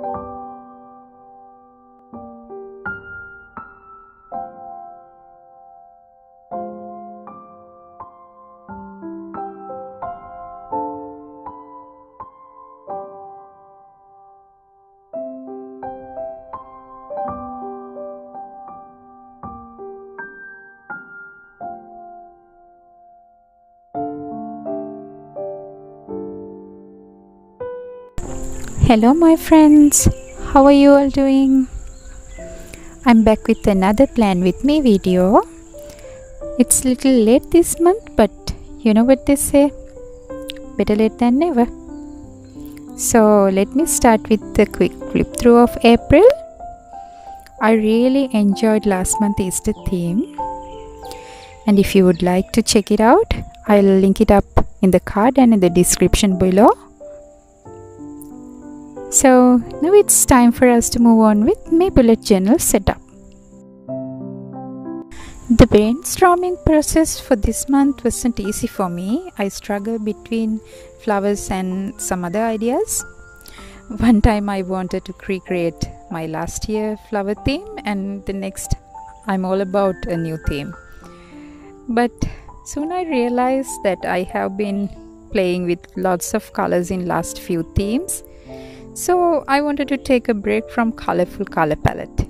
you Hello, my friends. How are you all doing? I'm back with another plan with me video. It's a little late this month, but you know what they say better late than never. So, let me start with a quick flip through of April. I really enjoyed last month Easter theme, and if you would like to check it out, I'll link it up in the card and in the description below. So now it's time for us to move on with my bullet journal setup. The brainstorming process for this month wasn't easy for me. I struggled between flowers and some other ideas. One time I wanted to recreate my last year flower theme, and the next I'm all about a new theme. But soon I realized that I have been playing with lots of colors in last few themes so I wanted to take a break from colorful color palette.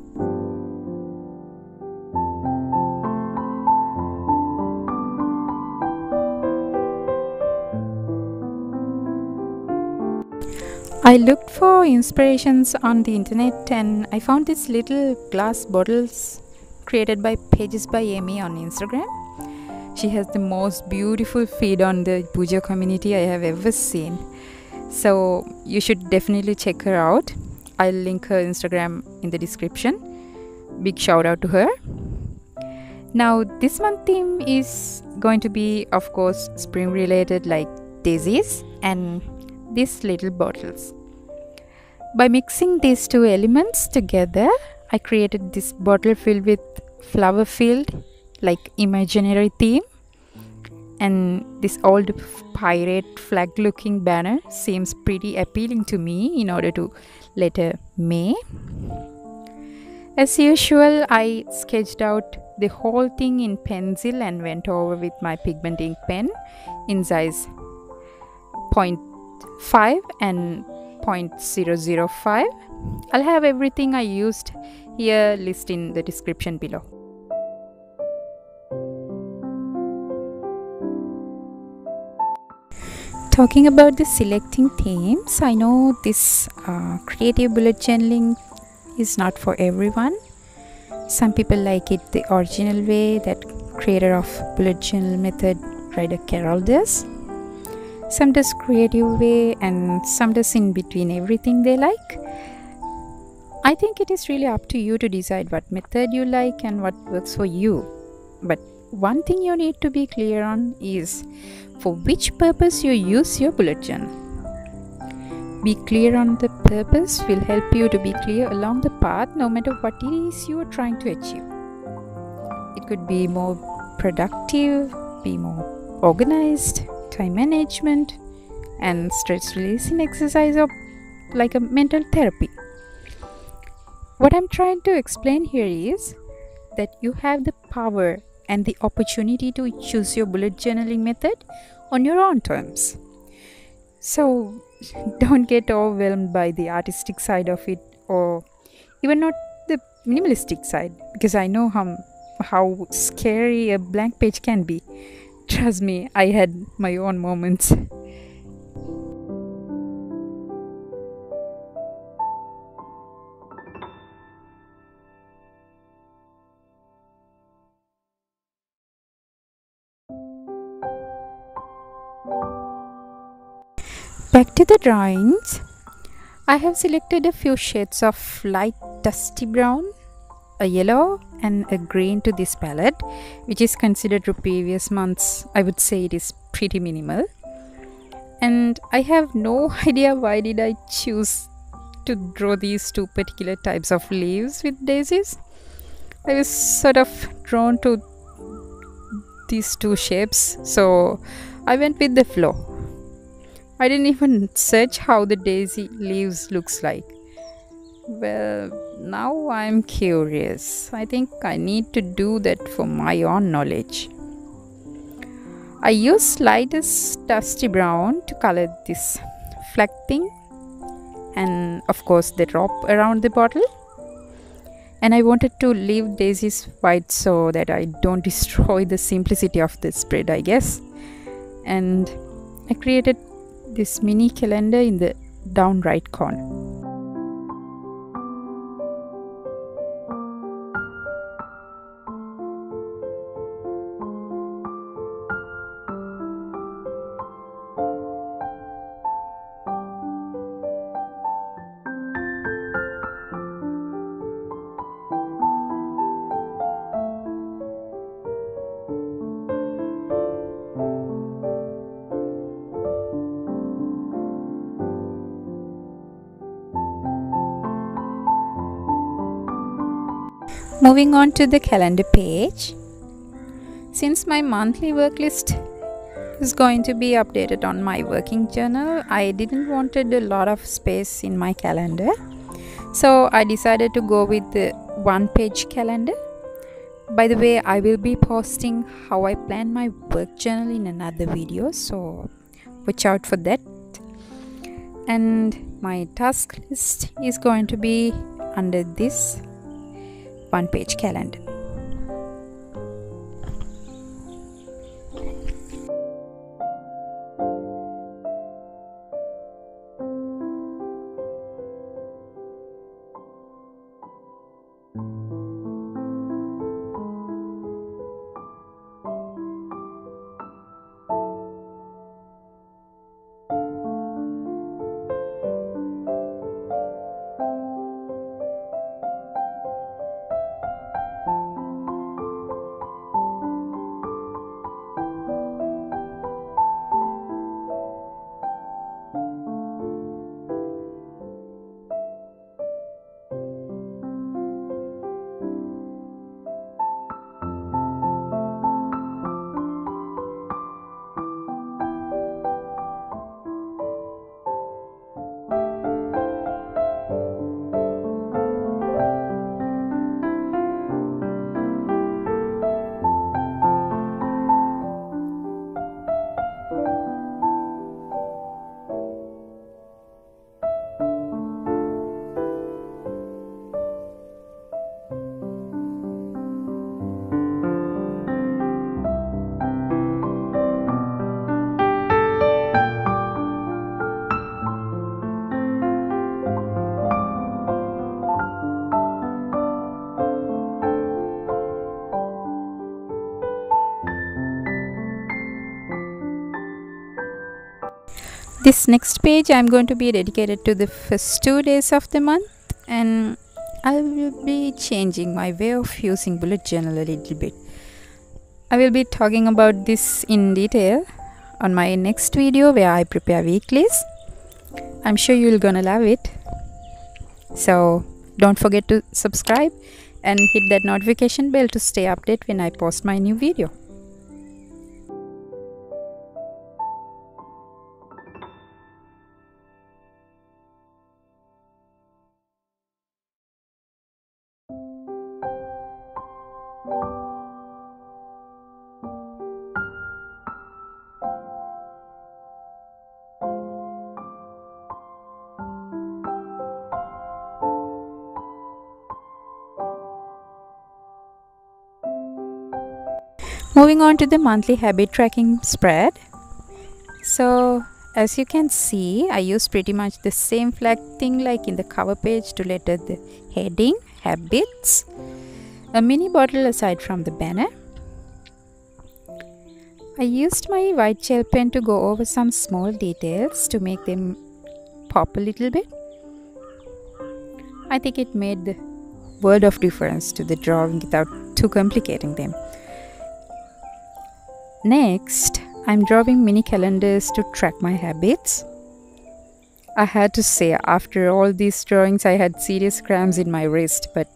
I looked for inspirations on the internet and I found these little glass bottles created by Pages by Amy on Instagram. She has the most beautiful feed on the bujo community I have ever seen. So you should definitely check her out. I'll link her Instagram in the description. Big shout out to her. Now, this month theme is going to be, of course, spring related, like daisies and these little bottles. By mixing these two elements together, I created this bottle filled with flower filled, like imaginary theme. And this old pirate flag looking banner seems pretty appealing to me in order to letter May. As usual, I sketched out the whole thing in pencil and went over with my pigment ink pen in size 0.5 and 0.005. I'll have everything I used here listed in the description below. Talking about the selecting themes, I know this uh, creative bullet journaling is not for everyone. Some people like it the original way that creator of bullet journal method Ryder Carroll does. Some does creative way and some does in between everything they like. I think it is really up to you to decide what method you like and what works for you. But one thing you need to be clear on is for which purpose you use your bullet journal. Be clear on the purpose will help you to be clear along the path no matter what it is you are trying to achieve. It could be more productive, be more organized, time management, and stress releasing exercise or like a mental therapy. What I'm trying to explain here is that you have the power and the opportunity to choose your bullet journaling method on your own terms. So don't get overwhelmed by the artistic side of it or even not the minimalistic side because I know how how scary a blank page can be. Trust me, I had my own moments. Back to the drawings. I have selected a few shades of light dusty brown, a yellow and a green to this palette which is considered to previous months. I would say it is pretty minimal. And I have no idea why did I choose to draw these two particular types of leaves with daisies. I was sort of drawn to these two shapes so I went with the flow I didn't even search how the daisy leaves looks like. Well, now I'm curious. I think I need to do that for my own knowledge. I use lightest dusty brown to color this flag thing and of course the drop around the bottle and I wanted to leave daisies white so that I don't destroy the simplicity of the spread I guess and I created this mini calendar in the down right corner Moving on to the calendar page. Since my monthly work list is going to be updated on my working journal, I didn't wanted a lot of space in my calendar. So I decided to go with the one page calendar. By the way, I will be posting how I plan my work journal in another video, so watch out for that. And my task list is going to be under this one page calendar. This next page i'm going to be dedicated to the first two days of the month and i will be changing my way of using bullet journal a little bit. I will be talking about this in detail on my next video where i prepare weeklies. I'm sure you're gonna love it. So don't forget to subscribe and hit that notification bell to stay updated when i post my new video moving on to the monthly habit tracking spread. So as you can see I use pretty much the same flag thing like in the cover page to letter the heading habits a mini bottle aside from the banner. I used my white gel pen to go over some small details to make them pop a little bit. I think it made the world of difference to the drawing without too complicating them Next, I'm drawing mini calendars to track my habits. I had to say, after all these drawings, I had serious cramps in my wrist, but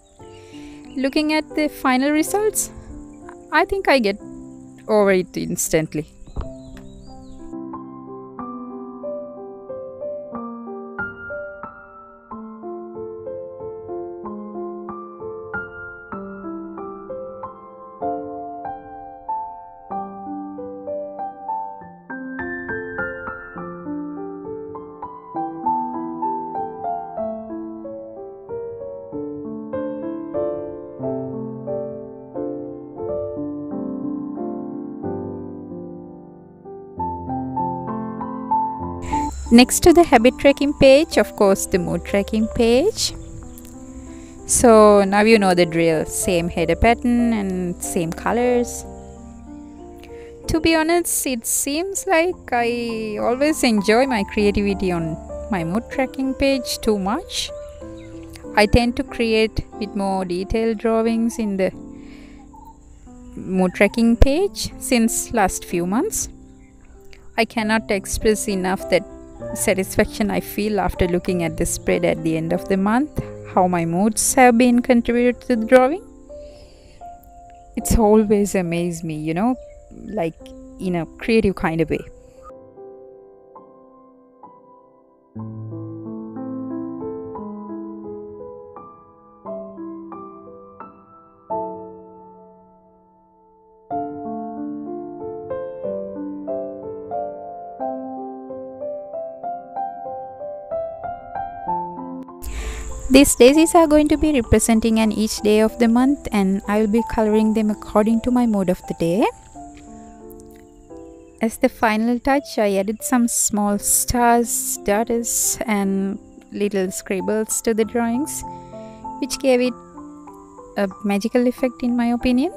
looking at the final results, I think I get over it instantly. Next to the habit tracking page of course the mood tracking page. So now you know the drill. Same header pattern and same colors. To be honest it seems like i always enjoy my creativity on my mood tracking page too much. I tend to create with more detailed drawings in the mood tracking page since last few months. I cannot express enough that satisfaction I feel after looking at the spread at the end of the month, how my moods have been contributed to the drawing. It's always amazed me, you know, like in a creative kind of way. These daisies are going to be representing an each day of the month and I will be coloring them according to my mood of the day. As the final touch, I added some small stars, dots and little scribbles to the drawings which gave it a magical effect in my opinion.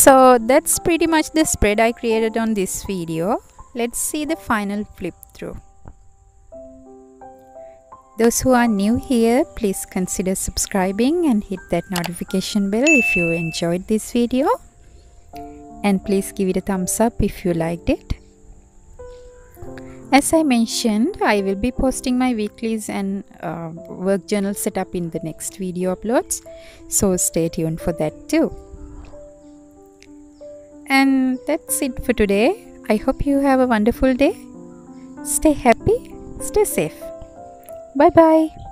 So that's pretty much the spread I created on this video. Let's see the final flip through. Those who are new here please consider subscribing and hit that notification bell if you enjoyed this video. And please give it a thumbs up if you liked it. As I mentioned, I will be posting my weeklies and uh, work journal setup in the next video uploads, so stay tuned for that too. And that's it for today. I hope you have a wonderful day. Stay happy, stay safe. Bye bye.